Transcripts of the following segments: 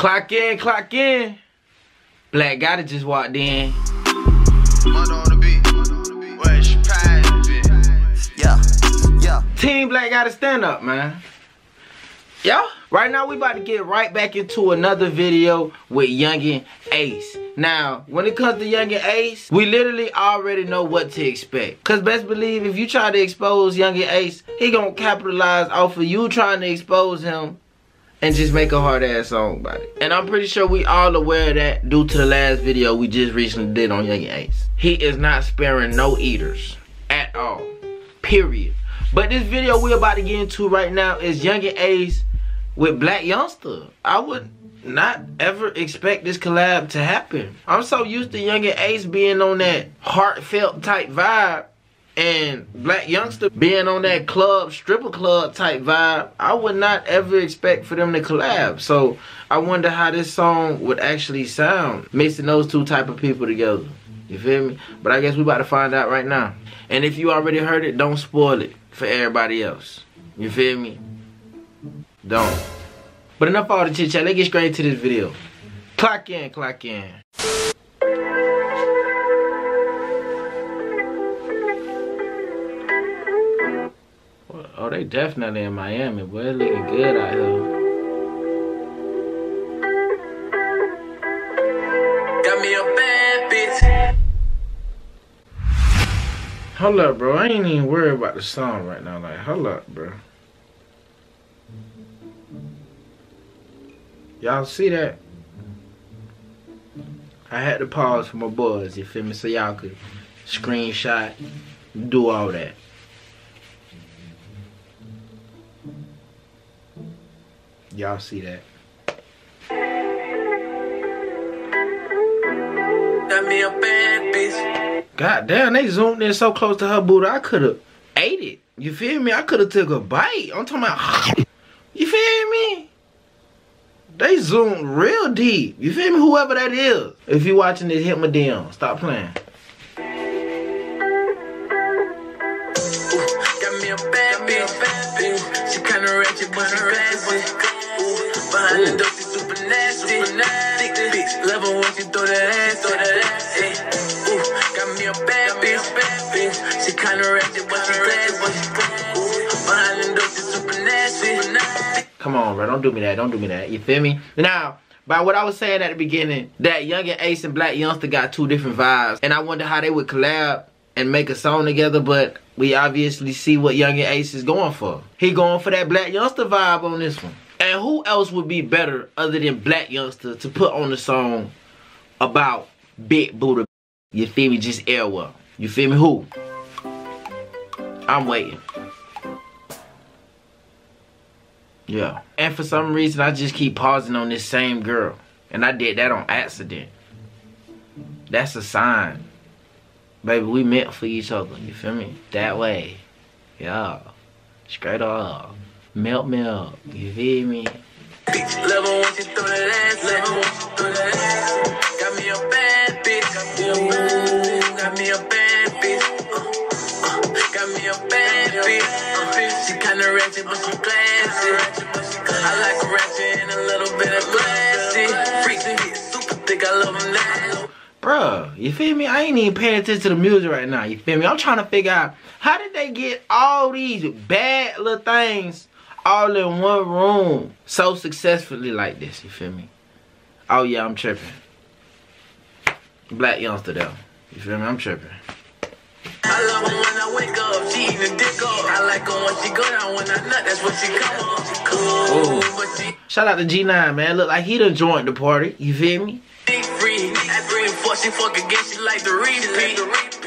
Clock in, clock in. Black Gatti just walked in. Yeah, yeah. Team Black Gatti stand up, man. Yo, right now we about to get right back into another video with Yungeen Ace. Now, when it comes to Yungeen Ace, we literally already know what to expect. Cause best believe if you try to expose Yungeen Ace, he gonna capitalize off of you trying to expose him and just make a hard ass song about it. And I'm pretty sure we all aware of that due to the last video we just recently did on Yungeen Ace. He is not sparing no eaters at all. Period. But this video we're about to get into right now is Yungeen Ace with Blac Youngsta. I would not ever expect this collab to happen. I'm so used to Yungeen Ace being on that heartfelt type vibe and Blac Youngsta being on that club, stripper club type vibe, I would not ever expect for them to collab. So I wonder how this song would actually sound mixing those two type of people together. You feel me? But I guess we about to find out right now. And if you already heard it, don't spoil it for everybody else. You feel me? Don't. But enough all the chit chat. Let's get straight to this video. Clock in, clock in. Oh, they definitely in Miami, boy. It's looking good out here. Got me a bad bitch. Hold up, bro. I ain't even worried about the song right now. Like, hold up, bro. Y'all see that? I had to pause for my boys, you feel me? So y'all could screenshot, do all that. Y'all see that? Got me a bad bitch. God damn, they zoomed in so close to her booty, I could have ate it. You feel me? I could have took a bite. I'm talking about, you feel me? They zoomed real deep. You feel me? Whoever that is. If you watching this, hit my DM. Stop playing. Got me a bad bitch. She kinda ratchet, but she classy. Ooh, Behind the door, she super nasty. Thick bitch, love her when she throw that ass. Throw that ass. Ooh, got me a bad bitch. She kinda ratchet, but she classy. Ooh, Behind the door, she super. Come on, bro. Don't do me that. Don't do me that. You feel me? Now, by what I was saying at the beginning, that Yungeen Ace and Blac Youngsta got two different vibes. And I wonder how they would collab and make a song together, but we obviously see what Yungeen Ace is going for. He going for that Blac Youngsta vibe on this one. And who else would be better other than Blac Youngsta to put on the song about Big Buddha? You feel me? Just airwell. You feel me? Who? I'm waiting. Yeah. And for some reason, I just keep pausing on this same girl. And I did that on accident. That's a sign. Baby, we meant for each other. You feel me? That way. Yeah. Straight up. Melt, melt. You feel me? Bitch, love her throw that ass. Love her when throw that ass. Got me a bad bitch. Ooh, got me a bad bitch. Uh, uh, got me a bad bitch. Uh, she kinda ratchet, but she classy. I like ratchet and a little bit of classy. Freaks super thick. I love them now. Bruh, you feel me? I ain't even paying attention to the music right now. You feel me? I'm trying to figure out how did they get all these bad little things all in one room so successfully like this. You feel me? Oh yeah, I'm tripping. Blac Youngsta though. You feel me? I'm tripping. I love her when I wake up, she eating dick up. I like her when she go down, when I nut, that's when she come. She cool, but she Shout out to G9, man. Look like he done joined the party. You feel me? ain't free. I bring fuck, she fuck again, she like the repeat.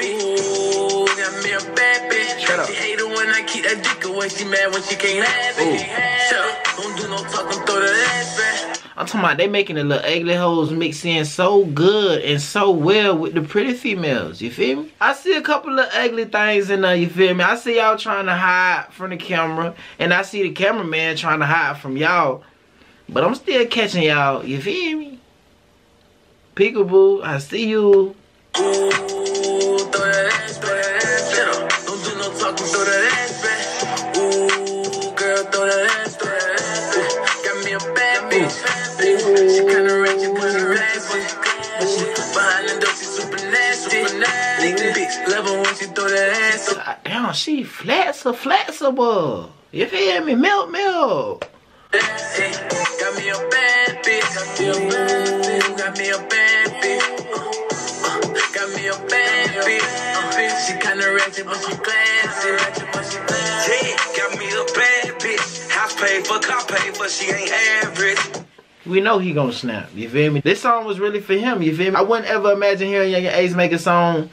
Ooh, got me a bad bitch. Shut up. She hate it I keep that dick away, she mad when she can't have it. Up, don't do no talking, throw that ass back. I'm talking about they making the little ugly hoes mix in so good and so well with the pretty females. You feel me? I see a couple of ugly things in there. You feel me? I see y'all trying to hide from the camera, and I see the cameraman trying to hide from y'all. But I'm still catching y'all. You feel me? Peekaboo, I see you. She flexible, flexible. You feel me? Milk, milk. Got me a bad bitch. Got me a bad bitch. Got me a bad bitch. Got me a bad bitch. She kinda ratchet, but she classy. Ratchet, but she classy. Yeah, got me a bad bitch. House paid for, car paid for, she ain't average. We know he gonna snap. You feel me? This song was really for him. You feel me? I wouldn't ever imagine hearing Yungeen Ace make a song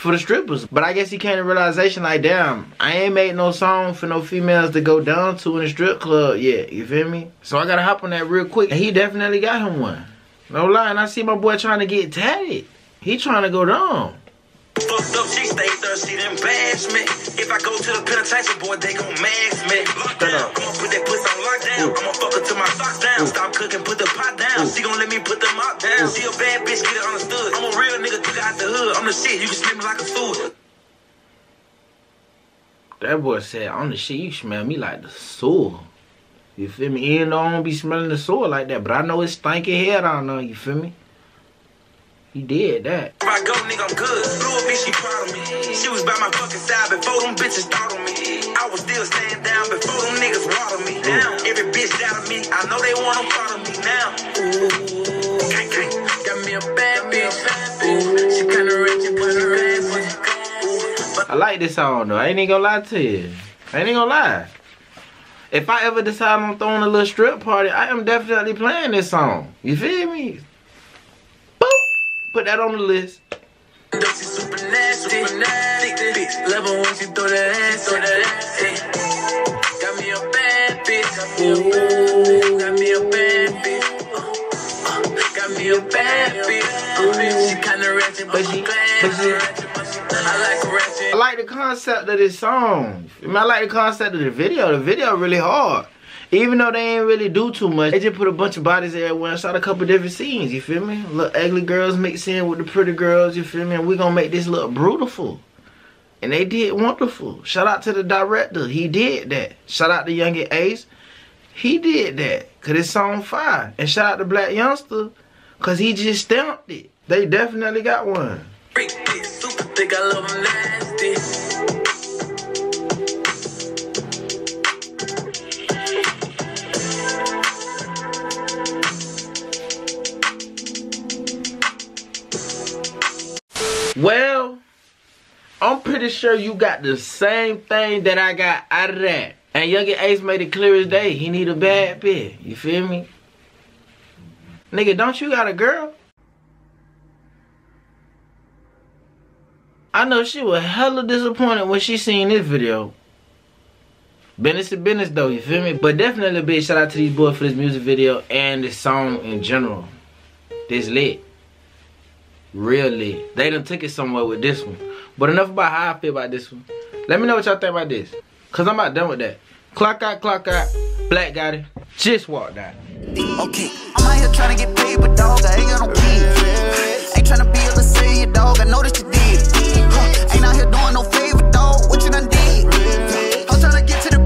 for the strippers. But I guess he came to realization like, damn, I ain't made no song for no females to go down to in a strip club yet. You feel me? So I gotta hop on that real quick. And he definitely got him one. No lie. And I see my boy trying to get tatted. He trying to go down. Fucked up, she stayed there, she didn't bash me. If I go to the penitentiary, boy, they gon' max me. Lockdown, up. I'ma put that pussy on lockdown. Ooh. I'ma fuck her till my socks down. Ooh. Stop cooking, put the pot down. Ooh. She gon' let me put the mop down. Ooh. She a bad bitch, get it understood. The hood. I'm the shit, you can smell me like a fool. That boy said, on the shit, you smell me like the sewer. You feel me? Even though I don't be smelling the sewer like that, but I know it's stinky hair down there, you feel me? He did that. If I go, nigga, I'm good. Blew a bitch, she proud of me. She was by my fucking side before them bitches thought of me. I was still staying down before them niggas water me down. Every bitch down me, I know they want them part of me now. Ooh, gang, gang. Got me a bad like this song though. I ain't even gonna lie to you. I ain't even gonna lie. If I ever decide on throwing a little strip party, I am definitely playing this song. You feel me? Boop. Put that on the list. Super nasty, super nasty. Thick bitch. Love her when she throw that ass, throw that ass. Hey. Got me a bad bitch. Got me a bad bitch. Got me a bad bitch. She kinda ratchet, but she classy. Ratchet, but she- I like. I like the concept of this song. I, mean, I like the concept of the video. The video really hard. Even though they ain't really do too much, they just put a bunch of bodies everywhere and shot a couple different scenes, you feel me? Little ugly girls mixed in with the pretty girls, you feel me? And we gonna make this look beautiful. And they did wonderful. Shout out to the director. He did that. Shout out to Yungeen Ace. He did that. Cause it's on fire. And shout out to Blac Youngsta. Cause he just stamped it. They definitely got one. Freak super thick, I love 'em nasty. Well, I'm pretty sure you got the same thing that I got out of that. And Yungeen Ace made it clear as day. He need a bad bitch. You feel me? Nigga, don't you got a girl? I know she was hella disappointed when she seen this video. Business to business though, you feel me? But definitely a big shout out to these boys for this music video and this song in general. This lit. Real lit. They done took it somewhere with this one. But enough about how I feel about this one. Let me know what y'all think about this. Cause I'm about done with that. Clock out, clock out. Black Gatti. Just walked out. Okay, I'm out here trying to get paid, but dog, I ain't got no tryna be a Lucia, dog. I know that you did. Huh, ain't out here doing no favor, dog. What you done did? I'm tryna get to the